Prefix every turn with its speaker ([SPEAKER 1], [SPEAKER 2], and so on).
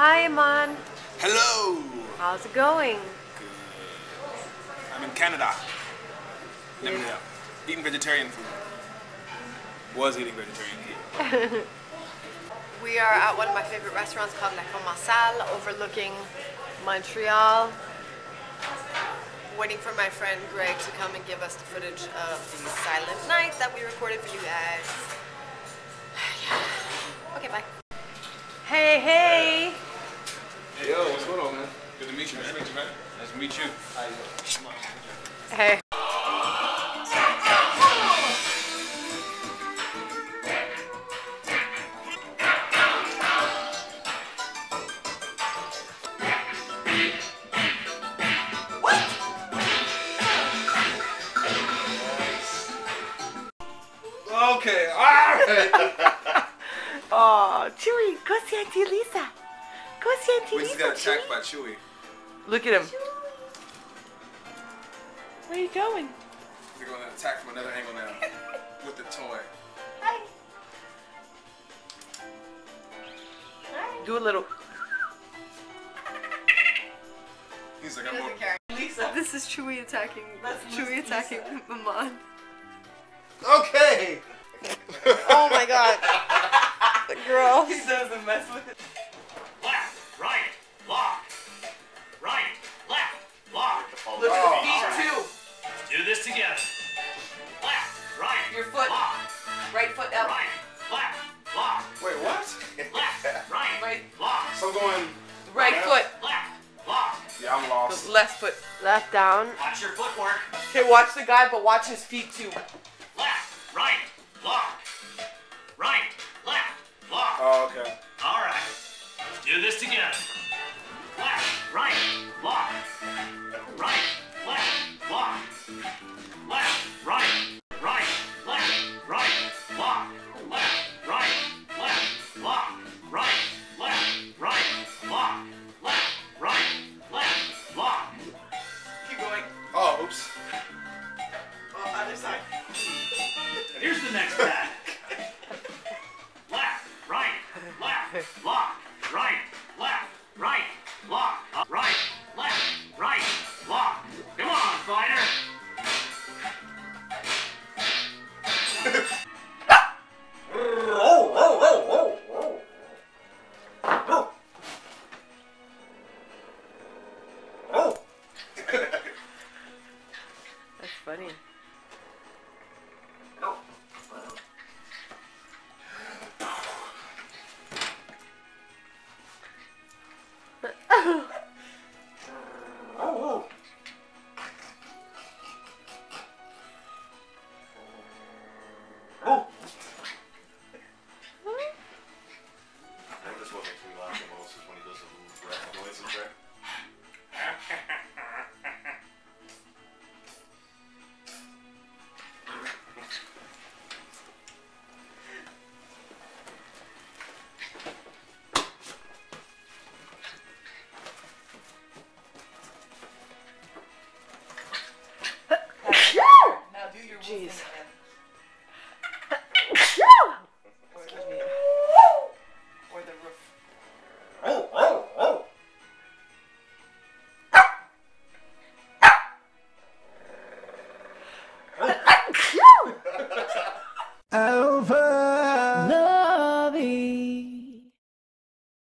[SPEAKER 1] Hi, Iman.
[SPEAKER 2] Hello.
[SPEAKER 1] How's it going? Good.
[SPEAKER 2] I'm in Canada. Living it up. Uh, eating vegetarian food. Was eating vegetarian food.
[SPEAKER 1] We are at one of my favorite restaurants called Le Commensal, overlooking Montreal. Waiting for my friend Greg to come and give us the footage of the silent night that we recorded for you guys. Okay, bye. Hey, hey.
[SPEAKER 2] Hey, yo, what's going on, man? Good to meet you, man. Nice to meet you, man. Nice to meet you.
[SPEAKER 1] Hey.
[SPEAKER 2] Okay, alright. Ah!
[SPEAKER 1] Oh, Chewy, go see Auntie Lisa. Go see Auntie
[SPEAKER 2] we just got attacked by Chewy.
[SPEAKER 1] Look at him. Where are you going?
[SPEAKER 2] We're going to attack from another angle now. with the toy.
[SPEAKER 1] Hi. Hi. Do a little.
[SPEAKER 2] He's like, I'm more.
[SPEAKER 1] Lisa. This is Chewy attacking. That's Chewy attacking Maman.
[SPEAKER 2] Okay.
[SPEAKER 1] Oh my god. The girl.
[SPEAKER 3] He doesn't mess with it.
[SPEAKER 4] This together. Left, right,
[SPEAKER 3] Your foot.
[SPEAKER 4] lock,
[SPEAKER 3] Right foot out.
[SPEAKER 4] right, left, lock,
[SPEAKER 2] Wait, what?
[SPEAKER 4] left, right,
[SPEAKER 3] Right.
[SPEAKER 4] lock,
[SPEAKER 2] So I'm going.
[SPEAKER 3] Right foot.
[SPEAKER 4] left, lock.
[SPEAKER 2] Yeah, I'm lost.
[SPEAKER 3] Left foot.
[SPEAKER 1] Left down.
[SPEAKER 4] Watch your footwork.
[SPEAKER 3] Okay, watch the guy, but watch his feet too.
[SPEAKER 4] Left, right, lock, right, left, lock.
[SPEAKER 2] Oh, okay.
[SPEAKER 4] All right. Do this together. Left, right, Here's the next pad. left, right, left, lock, right, left, right, lock, right,
[SPEAKER 5] I think that's what